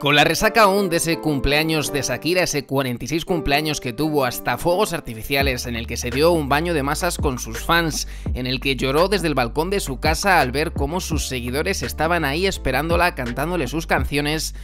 Con la resaca aún de ese cumpleaños de Shakira, ese 46 cumpleaños que tuvo hasta fuegos artificiales, en el que se dio un baño de masas con sus fans, en el que lloró desde el balcón de su casa al ver cómo sus seguidores estaban ahí esperándola, cantándole sus canciones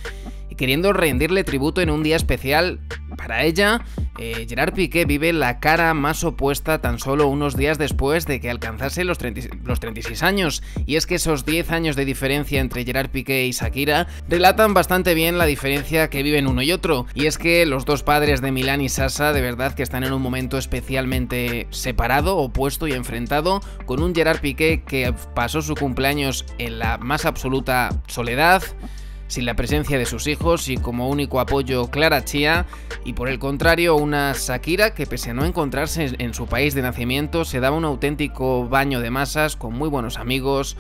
queriendo rendirle tributo en un día especial para ella, eh, Gerard Piqué vive la cara más opuesta tan solo unos días después de que alcanzase los, los 36 años. Y es que esos 10 años de diferencia entre Gerard Piqué y Shakira relatan bastante bien la diferencia que viven uno y otro. Y es que los dos padres de Milán y Sasa de verdad que están en un momento especialmente separado, opuesto y enfrentado, con un Gerard Piqué que pasó su cumpleaños en la más absoluta soledad sin la presencia de sus hijos y como único apoyo Clara Chia, y por el contrario una Shakira que pese a no encontrarse en su país de nacimiento se daba un auténtico baño de masas con muy buenos amigos,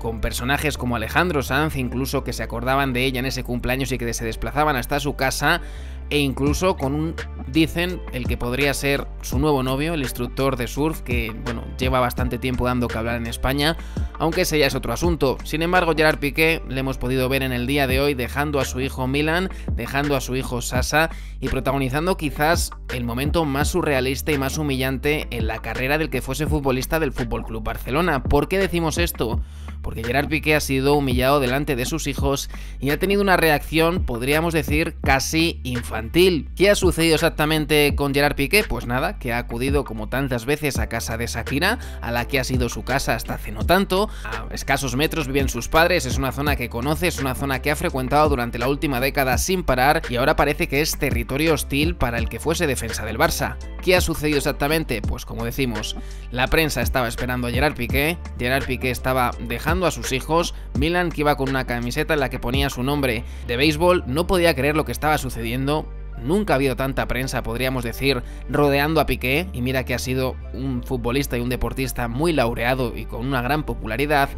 con personajes como Alejandro Sanz, incluso que se acordaban de ella en ese cumpleaños y que se desplazaban hasta su casa, e incluso con un, dicen, el que podría ser su nuevo novio, el instructor de surf, que, bueno, lleva bastante tiempo dando que hablar en España, aunque ese ya es otro asunto. Sin embargo, Gerard Piqué le hemos podido ver en el día de hoy dejando a su hijo Milan, dejando a su hijo Sasa y protagonizando quizás el momento más surrealista y más humillante en la carrera del que fuese futbolista del Fútbol Club Barcelona. ¿Por qué decimos esto? porque Gerard Piqué ha sido humillado delante de sus hijos y ha tenido una reacción, podríamos decir, casi infantil. ¿Qué ha sucedido exactamente con Gerard Piqué? Pues nada, que ha acudido como tantas veces a casa de Shakira, a la que ha sido su casa hasta hace no tanto, a escasos metros viven sus padres, es una zona que conoce, es una zona que ha frecuentado durante la última década sin parar y ahora parece que es territorio hostil para el que fuese defensa del Barça. ¿Qué ha sucedido exactamente? Pues como decimos, la prensa estaba esperando a Gerard Piqué, Gerard Piqué estaba dejando a sus hijos, Milan, que iba con una camiseta en la que ponía su nombre de béisbol, no podía creer lo que estaba sucediendo. Nunca ha habido tanta prensa, podríamos decir, rodeando a Piqué, y mira que ha sido un futbolista y un deportista muy laureado y con una gran popularidad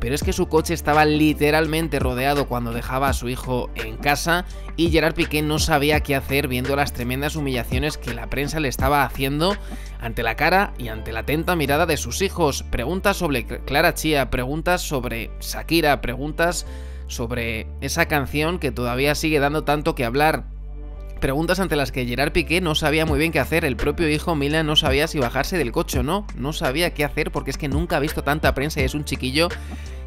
pero es que su coche estaba literalmente rodeado cuando dejaba a su hijo en casa y Gerard Piqué no sabía qué hacer viendo las tremendas humillaciones que la prensa le estaba haciendo ante la cara y ante la atenta mirada de sus hijos. Preguntas sobre Clara Chía, preguntas sobre Shakira, preguntas sobre esa canción que todavía sigue dando tanto que hablar. Preguntas ante las que Gerard Piqué no sabía muy bien qué hacer. El propio hijo Milan no sabía si bajarse del coche o no. No sabía qué hacer porque es que nunca ha visto tanta prensa y es un chiquillo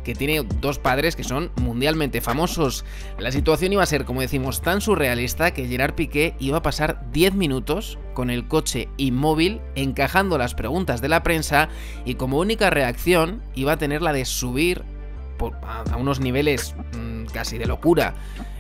que tiene dos padres que son mundialmente famosos. La situación iba a ser, como decimos, tan surrealista que Gerard Piqué iba a pasar 10 minutos con el coche inmóvil encajando las preguntas de la prensa y como única reacción iba a tener la de subir a unos niveles mm, casi de locura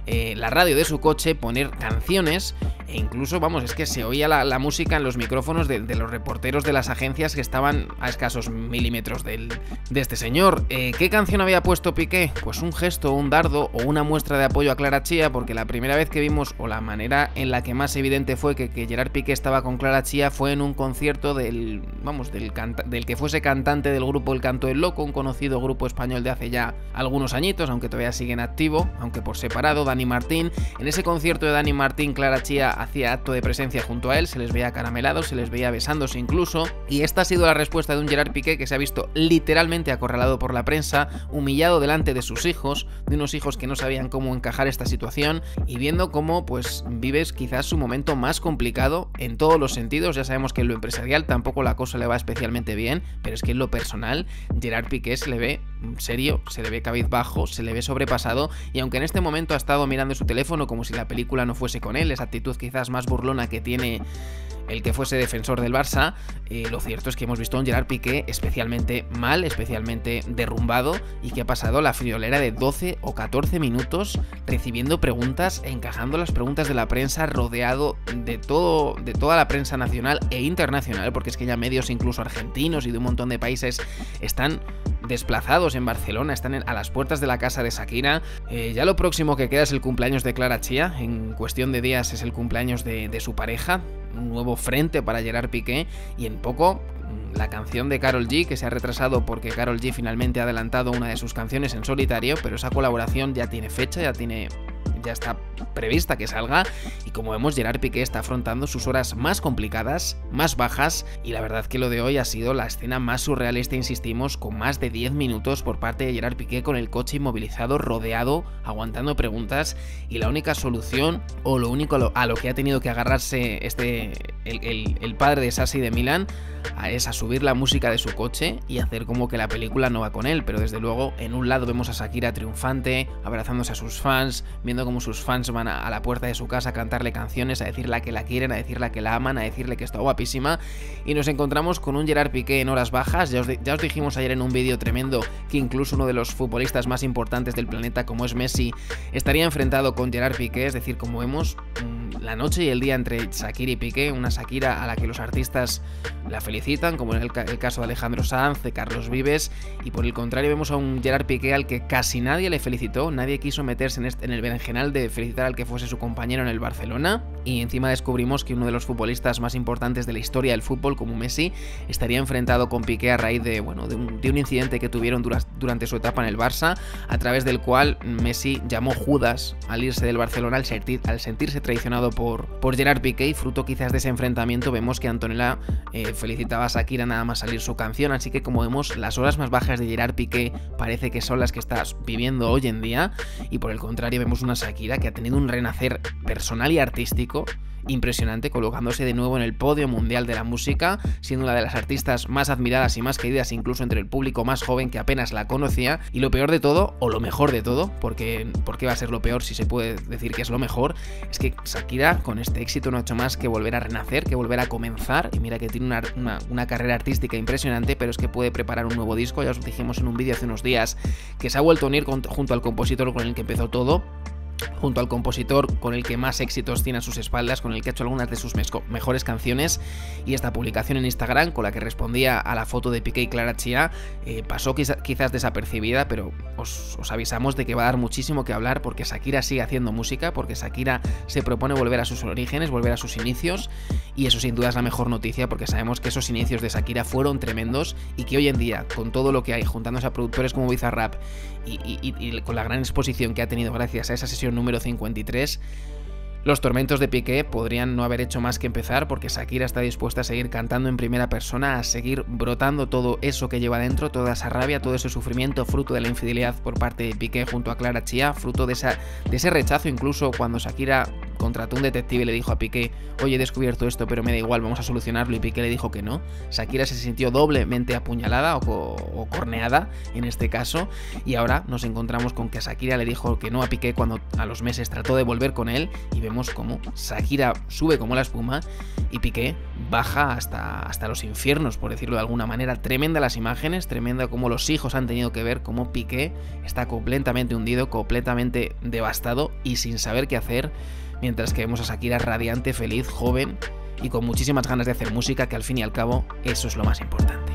eh, la radio de su coche, poner canciones e incluso, vamos, es que se oía la, música en los micrófonos de, los reporteros de las agencias que estaban a escasos milímetros de este señor. Eh, ¿Qué canción había puesto Piqué? Pues un gesto, un dardo o una muestra de apoyo a Clara Chía, porque la primera vez que vimos, o la manera en la que más evidente fue que, Gerard Piqué estaba con Clara Chía fue en un concierto del, vamos, del, que fuese cantante del grupo El Canto del Loco, un conocido grupo español de hace ya algunos añitos, aunque todavía siguen activo, aunque por separado, Dani Martín. En ese concierto de Dani Martín, Clara Chía hacía acto de presencia junto a él, se les veía caramelados, se les veía besándose incluso. Y esta ha sido la respuesta de un Gerard Piqué que se ha visto literalmente acorralado por la prensa, humillado delante de sus hijos, de unos hijos que no sabían cómo encajar esta situación y viendo cómo pues vives quizás su momento más complicado en todos los sentidos. Ya sabemos que en lo empresarial tampoco la cosa le va especialmente bien, pero es que en lo personal Gerard Piqué se le ve serio, se le ve cabizbajo, se le ve sobrepasado y aunque en este momento ha estado mirando su teléfono como si la película no fuese con él, esa actitud quizás más burlona que tiene el que fuese defensor del Barça, eh, lo cierto es que hemos visto a un Gerard Piqué especialmente mal, especialmente derrumbado y que ha pasado la friolera de 12 o 14 minutos recibiendo preguntas, encajando las preguntas de la prensa, rodeado de todo, de toda la prensa nacional e internacional, porque es que ya medios incluso argentinos y de un montón de países están desplazados en Barcelona, están a las puertas de la casa de Shakira. Eh, ya lo próximo que queda es el cumpleaños de Clara Chía, en cuestión de días es el cumpleaños de, de su pareja, un nuevo frente para Gerard Piqué y en poco mm, la canción de Carol G, que se ha retrasado porque Carol G finalmente ha adelantado una de sus canciones en solitario, pero esa colaboración ya tiene fecha, ya tiene ya está prevista que salga. Y como vemos Gerard Piqué está afrontando sus horas más complicadas, más bajas y la verdad que lo de hoy ha sido la escena más surrealista, insistimos, con más de 10 minutos por parte de Gerard Piqué con el coche inmovilizado, rodeado, aguantando preguntas y la única solución o lo único a lo que ha tenido que agarrarse este el, padre de Sassi de Milán es a subir la música de su coche y hacer como que la película no va con él, pero desde luego en un lado vemos a Shakira triunfante, abrazándose a sus fans, viendo como sus fans van a, la puerta de su casa a cantarle canciones, a decirle que la quieren, a decirle que la aman, a decirle que está guapísima, y nos encontramos con un Gerard Piqué en horas bajas, ya os, ya os dijimos ayer en un vídeo tremendo que incluso uno de los futbolistas más importantes del planeta como es Messi estaría enfrentado con Gerard Piqué, es decir, como vemos la noche y el día entre Shakira y Piqué, una Shakira a la que los artistas la felicitan, como en el, caso de Alejandro Sanz, de Carlos Vives, y por el contrario vemos a un Gerard Piqué al que casi nadie le felicitó, nadie quiso meterse en, en el berenjenal de felicitar al que fuese su compañero en el Barcelona, y encima descubrimos que uno de los futbolistas más importantes de la historia del fútbol, como Messi, estaría enfrentado con Piqué a raíz de, bueno, de, un, incidente que tuvieron durante su etapa en el Barça, a través del cual Messi llamó Judas al irse del Barcelona al, al sentirse traicionado por, por Gerard Piqué, y fruto quizás de ese enfrentamiento vemos que Antonella eh, felicitaba a Shakira nada más salir su canción, así que como vemos, las horas más bajas de Gerard Piqué parece que son las que estás viviendo hoy en día, y por el contrario vemos una Shakira que ha tenido un renacer personal y artístico impresionante, colocándose de nuevo en el podio mundial de la música, siendo una de las artistas más admiradas y más queridas incluso entre el público más joven que apenas la conocía. Y lo peor de todo, o lo mejor de todo, porque ¿por qué va a ser lo peor si se puede decir que es lo mejor? Es que Shakira con este éxito no ha hecho más que volver a renacer, que volver a comenzar. Y mira que tiene una, una carrera artística impresionante, pero es que puede preparar un nuevo disco. Ya os dijimos en un vídeo hace unos días que se ha vuelto a unir junto al compositor con el que empezó todo junto al compositor con el que más éxitos tiene a sus espaldas, con el que ha hecho algunas de sus mejores canciones, y esta publicación en Instagram, con la que respondía a la foto de Piqué y Clara Chia, eh, pasó quizás desapercibida, pero os, avisamos de que va a dar muchísimo que hablar porque Shakira sigue haciendo música, porque Shakira se propone volver a sus orígenes, volver a sus inicios, y eso sin duda es la mejor noticia porque sabemos que esos inicios de Shakira fueron tremendos y que hoy en día, con todo lo que hay, juntándose a productores como Bizarrap y, y con la gran exposición que ha tenido gracias a esa sesión número 53, los tormentos de Piqué podrían no haber hecho más que empezar porque Shakira está dispuesta a seguir cantando en primera persona, a seguir brotando todo eso que lleva dentro, toda esa rabia, todo ese sufrimiento fruto de la infidelidad por parte de Piqué junto a Clara Chia, fruto de, de ese rechazo incluso cuando Shakira contrató un detective y le dijo a Piqué, oye, he descubierto esto, pero me da igual, vamos a solucionarlo, y Piqué le dijo que no. Shakira se sintió doblemente apuñalada o, corneada en este caso, y ahora nos encontramos con que Shakira le dijo que no a Piqué cuando a los meses trató de volver con él, y vemos como Shakira sube como la espuma y Piqué baja hasta, hasta los infiernos, por decirlo de alguna manera. Tremenda las imágenes, tremenda como los hijos han tenido que ver cómo Piqué está completamente hundido, completamente devastado y sin saber qué hacer mientras que vemos a Shakira radiante, feliz, joven y con muchísimas ganas de hacer música, que al fin y al cabo eso es lo más importante.